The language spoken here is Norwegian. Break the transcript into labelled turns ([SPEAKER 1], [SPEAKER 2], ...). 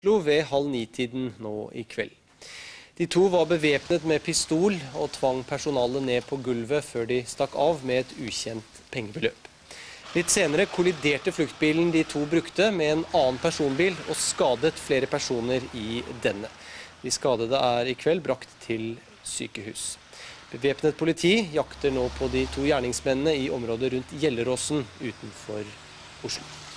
[SPEAKER 1] Oslo ved halv ni-tiden nå i kveld. De to var bevæpnet med pistol og tvang personalet ned på gulvet før de stakk av med et ukjent pengebeløp. Litt senere kolliderte fluktbilen de to brukte med en annen personbil og skadet flere personer i denne. De skadede er i kveld brakt til sykehus. Bevæpnet politi jakter nå på de to gjerningsmennene i området rundt Gjelleråsen utenfor Oslo.